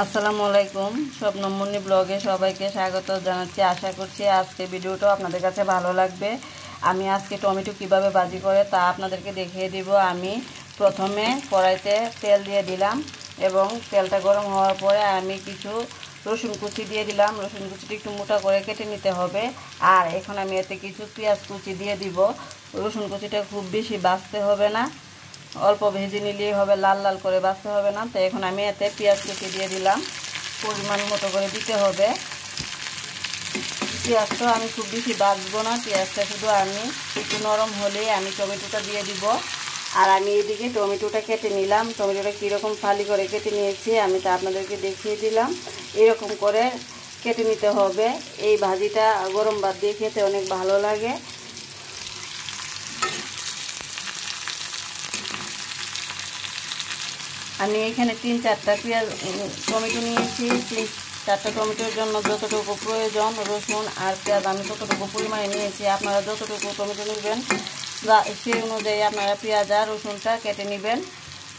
আসসালামু আলাইকুম। স্বপ্নমণি ব্লগে সবাইকে স্বাগত জানাচ্ছি। আশা করছি আজকে ভিডিওটা আপনাদের কাছে ভালো লাগবে। আমি আজকে টমেটো কীভাবে বাজি করে তা আপনাদেরকে দেখিয়ে দিব। আমি প্রথমে কড়াইতে তেল দিয়ে দিলাম এবং তেলটা গরম হওয়ার পরে আমি কিছু রসুন কুচি দিয়ে দিলাম। রসুন কুচিটি একটু মোটা করে কেটে নিতে হবে। আর এখন আমি এতে কিছু পেঁয়াজ কুচি দিয়ে দিব। রসুন কুচিটা খুব বেশি বাঁচতে হবে না। অল্প ভেজে নিলেই হবে, লাল লাল করে বাঁচতে হবে না। তো এখন আমি এতে পেঁয়াজ কুচি দিয়ে দিলাম। পরিমাণ মতো করে দিতে হবে। পেঁয়াজটা আমি খুব বেশি বাঁচবো না, পেঁয়াজটা শুধু আমি একটু নরম হলেই আমি টমেটোটা দিয়ে দিব। আর আমি এদিকে টমেটোটা কেটে নিলাম। টমেটোটা কীরকম ফালি করে কেটে নিয়েছি আমি তা আপনাদেরকে দেখিয়ে দিলাম। এরকম করে কেটে নিতে হবে। এই ভাজিটা গরম ভাত দিয়ে খেতে অনেক ভালো লাগে। আমি এখানে তিন চারটা পেঁয়াজ টমেটো নিয়েছি। তিন চারটা টমেটোর জন্য যতটুকু প্রয়োজন, রসুন আর পেঁয়াজ আমি ততটুকু পরিমাণে নিয়েছি। আপনারা যতটুকু টমেটো নেবেন সেই অনুযায়ী আপনারা পেঁয়াজ আর রসুনটা কেটে নেবেন।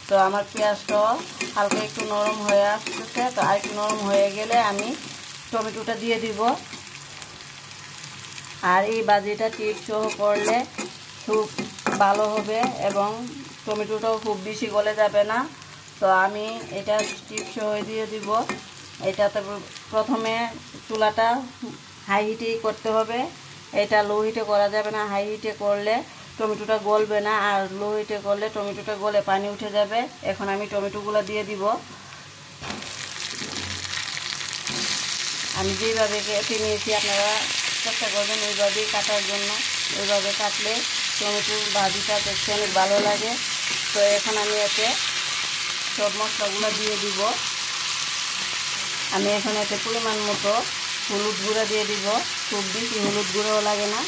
তো আমার পেঁয়াজটা হালকা একটু নরম হয়ে আসতেছে। তো আর একটু নরম হয়ে গেলে আমি টমেটোটা দিয়ে দিব। আর এই বাজিটা টিপ সহ করলে খুব ভালো হবে এবং টমেটোটাও খুব বেশি গলে যাবে না। তো আমি এটা স্টিপ সহ দিয়ে দিব। এটাতে প্রথমে চুলাটা হাই হিটেই করতে হবে। এটা লো হিটে করা যাবে না। হাই হিটে করলে টমেটোটা গলবে না। আর লো হিটে করলে টমেটোটা গলে পানি উঠে যাবে। এখন আমি টমেটোগুলো দিয়ে দিব। আমি যেইভাবে কেটে নিয়েছি, আপনারা চেষ্টা করবেন ওইভাবেই কাটার জন্য। ওইভাবে কাটলে টমেটোর ভাজিটা দেখতে অনেক ভালো লাগে। তো এখন আমি এতে সব মশলাগুলো দিয়ে দিব। আমি এখন এতে পরিমাণ মতো হলুদ গুঁড়া দিয়ে দিব। খুব বেশি হলুদ গুঁড়োও লাগে না।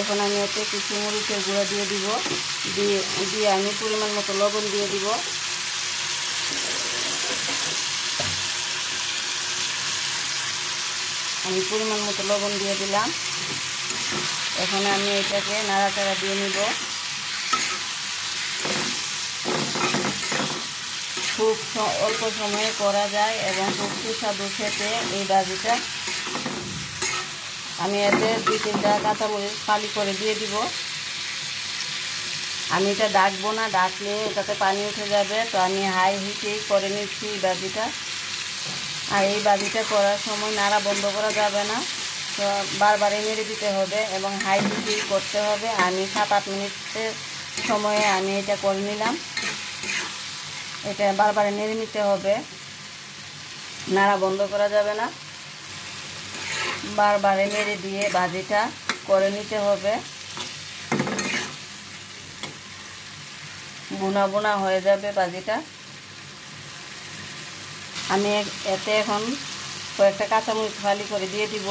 এখন আমি এতে কিছু মরিচের গুঁড়া দিয়ে দিব। দিয়ে দিয়ে আমি পরিমাণ মতো লবণ দিয়ে দিব। আমি পরিমাণ মতো লবণ দিয়ে দিলাম। এখন আমি এটাকে নাড়াচাড়া দিয়ে নিব। খুব অল্প সময়ে করা যায় এবং খুব সুস্বাদু খেতে এই ভাজিটা। আমি এতে দুই, তিনটা কাঁচামরিচ পালি করে দিয়ে দিব। আমি এটা ডাকবো না, ডাকলে এটাতে পানি উঠে যাবে, তো আমি হাই হিটেই করে নিচ্ছি এই বাজিটা আর এই বাজিটা করার সময় নাড়া বন্ধ করা যাবে না, তো বারবার নেড়ে দিতে হবে এবং হাই হিটেই করতে হবে। আমি সাত, আট মিনিটের সময়ে আমি এটা করে নিলাম। এটা বারবার নেড়ে নিতে হবে। নাড়া বন্ধ করা যাবে না। বারবারে নেড়ে দিয়ে ভাজিটা করে নিতে হবে। বোনা বোনা হয়ে যাবে ভাজিটা। আমি এতে এখন কয়েকটা কাঁচামরিচ ফালি করে দিয়ে দিব।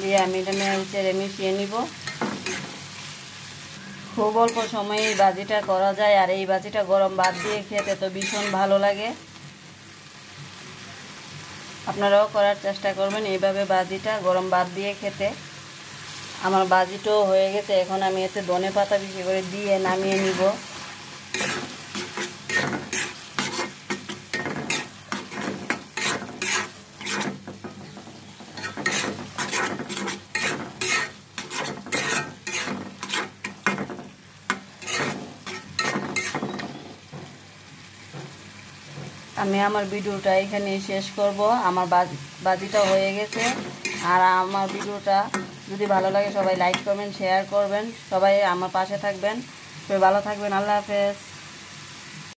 দিয়ে আমি এটা নেড়ে মিশিয়ে নিব। খুব অল্প সময়ে এই বাজিটা করা যায়, আর এই বাজিটা গরম ভাত দিয়ে খেতে তো ভীষণ ভালো লাগে। আপনারাও করার চেষ্টা করবেন এইভাবে বাজিটা গরম ভাত দিয়ে খেতে। আমার বাজিটাও হয়ে গেছে, এখন আমি এতে ধনে পাতা বেশি করে দিয়ে নামিয়ে নিব। আমি আমার ভিডিওটা এখানে শেষ করব। আমার বাজিটা হয়ে গেছে। আর আমার ভিডিওটা যদি ভালো লাগে সবাই লাইক করবেন শেয়ার করবেন। সবাই আমার পাশে থাকবেন। সবাই ভালো থাকবেন। আল্লাহ হাফেজ।